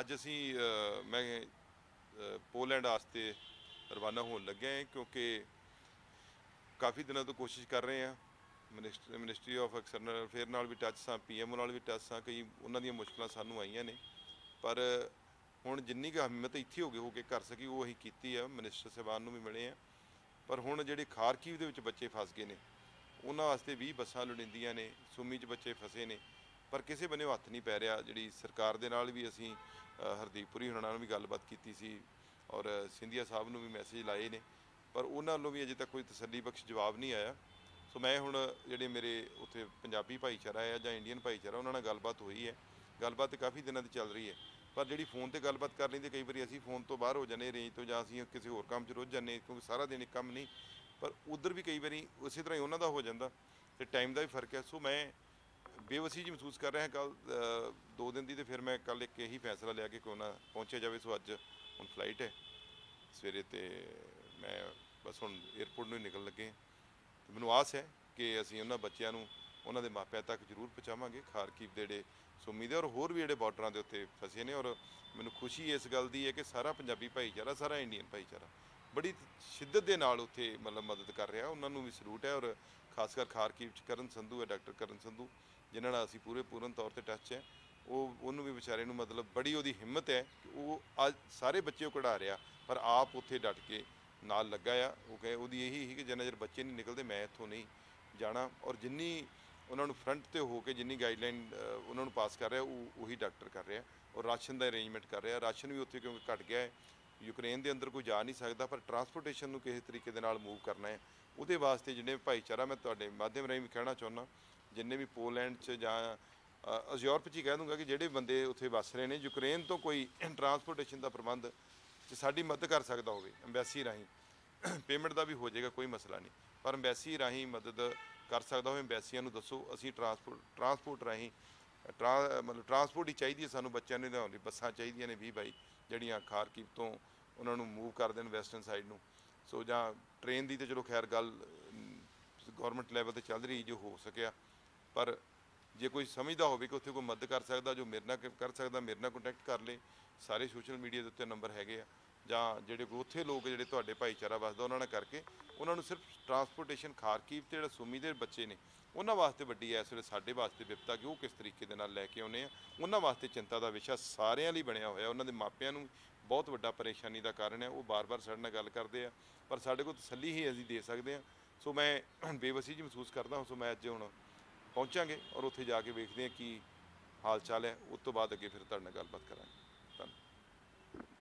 ਅੱਜ ਅਸੀਂ ਮੈਂ ਪੋਲੈਂਡ ਵਾਸਤੇ ਰਵਾਨਾ ਹੋਣ ਲੱਗੇ ਹਾਂ ਕਿਉਂਕਿ ਕਾਫੀ ਦਿਨਾਂ ਤੋਂ ਕੋਸ਼ਿਸ਼ ਕਰ ਰਹੇ ਹਾਂ। Minister, ministry of external affair ਨਾਲ ਵੀ ਟੱਚ ਸਾਂ ਪੀਐਮਓ ਨਾਲ ਵੀ ਟੱਚ ਸਾਂ, ਕਈ ਉਹਨਾਂ ਦੀਆਂ ਮੁਸ਼ਕਲਾਂ ਸਾਨੂੰ ਆਈਆਂ ਨੇ। ਪਰ ਹੁਣ ਜਿੰਨੀ ਕੁ ਹਿੰਮਤ ਇੱਥੇ ਹੋ ਗਏ ਹੋ ਕੇ ਕਰ ਸਕੀ, ਉਹ ਅਸੀਂ ਕੀਤੀ ਆ। ਮਿਨਿਸਟਰ ਸਾਹਿਬਾਨ ਨੂੰ ਵੀ ਮਿਲੇ ਆ ਪਰ ਹੁਣ ਜਿਹੜੇ ਖਾਰਕੀਵ ਦੇ ਵਿੱਚ ਬੱਚੇ ਫਸ ਗਏ ਨੇ, ਉਹਨਾਂ ਵਾਸਤੇ 20 ਬੱਸਾਂ ਲੋੜੀਂਦੀਆਂ ਨੇ, ਸੁਮੀ 'ਚ ਬੱਚੇ ਫਸੇ ਨੇ। ਪਰ ਕਿਸੇ ਬੰਨੇ ਹੱਥ ਨਹੀਂ ਪੈ ਰਿਹਾ। ਜਿਹੜੀ ਸਰਕਾਰ ਦੇ ਨਾਲ ਵੀ ਅਸੀਂ ਅ, ਹਰਦੀਪ ਪੁਰੀ ਹੋਣਾ ਨਾਲ ਵੀ ਗੱਲਬਾਤ ਕੀਤੀ ਸੀ ਔਰ ਸਿੰਧੀਆ ਸਾਹਿਬ ਨੂੰ ਵੀ ਮੈਸੇਜ ਲਾਏ ਨੇ। ਪਰ ਉਹਨਾਂ ਵੱਲੋਂ ਵੀ ਅਜੇ ਤੱਕ ਕੋਈ ਤਸੱਲੀ ਬਖਸ਼ ਜਵਾਬ ਨਹੀਂ ਆਇਆ। ਸੋ ਮੈਂ ਹੁਣ ਜਿਹੜੇ ਮੇਰੇ ਉੱਥੇ ਪੰਜਾਬੀ ਭਾਈਚਾਰਾ ਹੈ ਜਾਂ ਇੰਡੀਅਨ ਭਾਈਚਾਰਾ ਉਹਨਾਂ ਨਾਲ ਗੱਲਬਾਤ ਹੋਈ ਹੈ। ਗੱਲਬਾਤ ਕਾਫੀ ਦਿਨਾਂ ਦੀ ਚੱਲ ਰਹੀ ਹੈ। ਪਰ ਜਿਹੜੀ ਫੋਨ ਤੇ ਗੱਲਬਾਤ ਕਰ ਲੈਂਦੇ ਕਈ ਵਾਰੀ ਅਸੀਂ ਫੋਨ ਤੋਂ ਬਾਹਰ ਹੋ ਜਾਂਦੇ ਰੇਂਜ ਤੋਂ ਜਾਂ ਅਸੀਂ ਕਿਸੇ ਹੋਰ ਕੰਮ 'ਚ ਰੁੱਝ ਜਾਂਦੇ ਕਿਉਂਕਿ ਸਾਰਾ ਦਿਨ ਇੱਕ ਕੰਮ ਨਹੀਂ। ਪਰ ਉਧਰ ਵੀ ਕਈ ਵਾਰੀ ਉਸੇ ਤਰ੍ਹਾਂ ਹੀ ਉਹਨਾਂ ਦਾ ਹੋ ਜਾਂਦਾ ਤੇ ਟਾਈਮ ਦਾ ਵੀ ਫ਼ਰਕ ਹੈ। ਸੋ ਮੈਂ ਬੇਵਸੀ ਜੀ ਮਹਿਸੂਸ ਕਰ ਰਿਹਾ ਕੱਲ ਦੋ ਦਿਨ ਦੀ ਤੇ ਫਿਰ ਮੈਂ ਕੱਲ ਇੱਕ ਇਹੀ ਫੈਸਲਾ ਲਿਆ ਕਿ ਕੋਈ ਨਾ ਪਹੁੰਚਿਆ ਜਾਵੇ, ਸੋ ਅੱਜ ਹੁਣ ਫਲਾਈਟ ਹੈ। ਸਵੇਰੇ ਤੇ ਮੈਂ ਬਸ ਹੁਣ 에어ਪੋਰਟ ਨੂੰ ਹੀ ਨਿਕਲਣ ਲੱਗੇ ਤੇ ਮੈਨੂੰ ਆਸ ਹੈ ਕਿ ਅਸੀਂ ਉਹਨਾਂ ਬੱਚਿਆਂ ਨੂੰ ਉਹਨਾਂ ਦੇ ਮਾਪਿਆਂ ਤੱਕ ਜ਼ਰੂਰ ਪਹੁੰਚਾਵਾਂਗੇ ਖਾਰਕੀਵ ਦੇ ਜਿਹੜੇ ਸੁਮੀ ਦੇ ਔਰ ਹੋਰ ਵੀ ਜਿਹੜੇ ਬਾਰਡਰਾਂ ਦੇ ਉੱਤੇ ਫਸੇ ਨੇ ਔਰ ਮੈਨੂੰ ਖੁਸ਼ੀ ਇਸ ਗੱਲ ਦੀ ਹੈ ਕਿ ਸਾਰਾ ਪੰਜਾਬੀ ਭਾਈਚਾਰਾ, ਸਾਰਾ ਇੰਡੀਅਨ ਭਾਈਚਾਰਾ ਬੜੀ ਸ਼ਿੱਦਤ ਦੇ ਨਾਲ ਉੱਥੇ ਮਤਲਬ ਮਦਦ ਕਰ ਰਿਹਾ, ਉਹਨਾਂ ਨੂੰ ਵੀ ਸਲੂਟ ਹੈ ਔਰ ਖਾਸ ਕਰ ਖਾਰਕੀਵ ਚ ਕਰਨ ਸੰਧੂ ਹੈ, ਡਾਕਟਰ ਕਰਨ ਸੰਧੂ, ਜਿਨ੍ਹਾਂ ਨਾਲ ਅਸੀਂ ਪੂਰੇ ਪੂਰਨ ਤੌਰ ਤੇ ਟੱਚ ਹੈ। ਉਹ, ਉਹਨੂੰ ਵੀ ਵਿਚਾਰੇ ਨੂੰ ਮਤਲਬ ਬੜੀ ਉਹਦੀ ਹਿੰਮਤ ਹੈ ਕਿ ਉਹ ਅੱਜ ਸਾਰੇ ਬੱਚੇ ਉਹ ਕਢਾ ਰਿਹਾ, ਪਰ ਆਪ ਉੱਥੇ ਡਟ ਕੇ ਨਾਲ ਲੱਗਾ ਆ। ਉਹ ਕਹੇ, ਉਹਦੀ ਇਹੀ ਸੀ ਕਿ ਜਿੰਨਾ ਚਿਰ ਬੱਚੇ ਨਹੀਂ ਨਿਕਲਦੇ, ਮੈਂ ਇੱਥੋਂ ਨਹੀਂ ਜਾਣਾ। ਔਰ ਜਿੰਨੀ ਉਹਨਾਂ ਨੂੰ ਫਰੰਟ ਤੇ ਹੋ ਕੇ ਜਿੰਨੀ ਗਾਈਡਲਾਈਨ ਉਹਨਾਂ ਨੂੰ ਪਾਸ ਕਰ ਰਿਹਾ, ਉਹ, ਉਹੀ ਡਾਕਟਰ ਕਰ ਰਿਹਾ। ਔਰ ਰਾਸ਼ਨ ਦਾ ਅਰੇਂਜਮੈਂਟ ਕਰ ਰਿਹਾ। ਰਾਸ਼ਨ ਵੀ ਉੱਥੇ ਕਿਉਂਕਿ ਘਟ ਗਿਆ ਹੈ। ਯੂਕਰੇਨ ਦੇ ਅੰਦਰ ਕੋਈ ਜਾ ਨਹੀਂ ਸਕਦਾ, ਪਰ ਟਰਾਂਸਪੋਰਟੇਸ਼ਨ ਨੂੰ ਕਿਸੇ ਤਰੀਕੇ ਦੇ ਨਾਲ ਮੂਵ ਕਰਨਾ ਹੈ। ਉਹਦੇ ਵਾਸਤੇ ਜਿਹੜੇ ਭਾਈਚਾਰਾ ਮੈਂ ਤੁਹਾਡੇ ਮਾਧਿਅਮ ਰਾਹੀਂ ਵੀ ਕਹਿਣਾ ਚਾਹੁੰਦਾ ਜਿੰਨੇ ਵੀ ਪੋਲੈਂਡ 'ਚ ਜਾਂ ਅ, ਯੂਰਪ 'ਚ ਹੀ ਕਹਿ ਦੂੰਗਾ ਕਿ ਜਿਹੜੇ ਬੰਦੇ ਉੱਥੇ ਵੱਸ ਰਹੇ ਨੇ ਯੂਕਰੇਨ ਤੋਂ ਕੋਈ ਟਰਾਂਸਪੋਰਟੇਸ਼ਨ ਦਾ ਪ੍ਰਬੰਧ ਜੇ ਸਾਡੀ ਮਦਦ ਕਰ ਸਕਦਾ ਹੋਵੇ ਐਮਬੈਸੀ ਰਾਹੀਂ ਪੇਮੈਂਟ ਦਾ ਵੀ ਹੋ ਜਾਏਗਾ ਕੋਈ ਮਸਲਾ ਨਹੀਂ। ਪਰ ਐਮਬੈਸੀ ਰਾਹੀਂ ਮਦਦ ਕਰ ਸਕਦਾ ਹੋਵੇ ਐਮਬੈਸੀਆਂ ਨੂੰ ਦੱਸੋ ਅਸੀਂ ਟਰਾਂਸਪੋਰਟ ਟਰਾਂਸਪੋਰਟ ਰਾਹੀਂ ਟਰਾਂ ਮਤਲਬ ਟਰਾਂਸਪੋਰਟ ਹੀ ਚਾਹੀਦੀ ਹੈ ਸਾਨੂੰ ਬੱਚਿਆਂ ਨੂੰ ਲਿਆਉਣ ਲਈ ਬੱਸਾਂ ਚਾਹੀਦੀਆਂ ਨੇ 20 ਬਾਈ ਜਿਹੜੀਆਂ ਖਾਰਕੀਵ ਤੋਂ ਉਹਨਾਂ ਨੂੰ ਮੂਵ ਕਰ ਦੇਣ ਵੈਸਟਰਨ ਸਾਈਡ ਨੂੰ। ਸੋ ਜਾਂ ਟ੍ਰੇਨ ਦੀ ਤੇ ਚਲੋ ਖੈਰ ਗੱਲ ਗਵਰਨਮੈਂਟ ਲੈਵਲ ਤੇ ਚੱਲ ਰਹੀ ਜੋ ਹੋ ਸਕਿਆ। ਪਰ ਜੇ ਕੋਈ ਸਮਝਦਾ ਹੋਵੇ ਕਿ ਉੱਥੇ ਕੋਈ ਮਦਦ ਕਰ ਸਕਦਾ, ਜੋ ਮੇਰੇ ਨਾਲ ਕਰ ਸਕਦਾ, ਮੇਰੇ ਨਾਲ ਕੰਟੈਕਟ ਕਰ ਲੇ, ਸਾਰੇ ਸੋਸ਼ਲ ਮੀਡੀਆ ਦੇ ਉੱਤੇ ਨੰਬਰ ਹੈਗੇ ਆ। ਜਾਂ ਜਿਹੜੇ ਉੱਥੇ ਲੋਕ ਜਿਹੜੇ ਤੁਹਾਡੇ ਭਾਈਚਾਰਾ ਵਸਦਾ ਉਹਨਾਂ ਨਾਲ ਕਰਕੇ, ਉਹਨਾਂ ਨੂੰ ਸਿਰਫ ਟਰਾਂਸਪੋਰਟੇਸ਼ਨ ਖਾਰਕੀਵ ਤੇ ਜਿਹੜਾ ਸੁਮੀ ਦੇ ਬੱਚੇ ਨੇ, ਉਹਨਾਂ ਵਾਸਤੇ ਵੱਡੀ ਐ ਇਸ ਵੇਲੇ ਸਾਡੇ ਵਾਸਤੇ ਵਿਪਤਾ, ਕਿ ਉਹ ਕਿਸ ਤਰੀਕੇ ਦੇ ਨਾਲ ਲੈ ਕੇ ਆਉਨੇ ਆ। ਉਹਨਾਂ ਵਾਸਤੇ ਚਿੰਤਾ ਦਾ ਵਿਸ਼ਾ ਸਾਰਿਆਂ ਲਈ ਬਣਿਆ ਹੋਇਆ, ਉਹਨਾਂ ਦੇ ਮਾਪਿਆਂ ਨੂੰ ਬਹੁਤ ਵੱਡਾ ਪਰੇਸ਼ਾਨੀ ਦਾ ਕਾਰਨ ਹੈ, ਉਹ ਬਾਰ-ਬਾਰ ਸਾਡੇ ਨਾਲ ਗੱਲ ਕਰਦੇ ਆ, ਪਰ ਸਾਡੇ ਕੋਲ ਤਸੱਲੀ ਹੀ ਅਸੀਂ ਦੇ ਸਕਦੇ ਆ। ਸੋ ਮੈਂ ਬੇਵਸੀ ਜੀ ਮਹਿਸੂਸ ਕਰਦਾ ਹਾਂ, ਸੋ ਮੈਂ ਅੱਜ ਹੁਣ ਪਹੁੰਚਾਂਗੇ ਔਰ ਉੱਥੇ ਜਾ ਕੇ ਵੇਖਦੇ ਹਾਂ ਕੀ ਹਾਲ ਚਾਲ ਹੈ, ਉਸ ਤੋਂ ਬਾਅਦ ਅੱਗੇ ਫਿਰ ਤੁਹਾਡੇ ਨਾਲ ਗੱਲਬਾਤ ਕਰਾਂਗੇ।